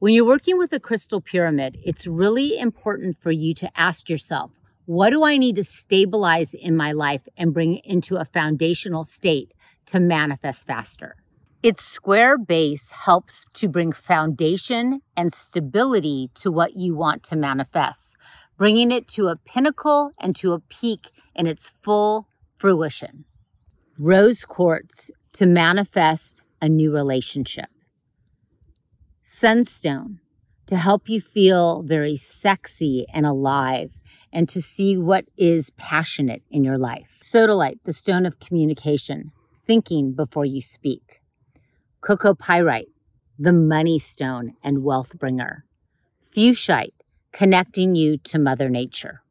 When you're working with a crystal pyramid, it's really important for you to ask yourself, what do I need to stabilize in my life and bring into a foundational state to manifest faster? Its square base helps to bring foundation and stability to what you want to manifest, bringing it to a pinnacle and to a peak in its full fruition. Rose quartz to manifest a new relationship. Sunstone to help you feel very sexy and alive and to see what is passionate in your life. Sodalite, the stone of communication, thinking before you speak. Chalcopyrite, the money stone and wealth bringer. Fuchsite, connecting you to Mother Nature.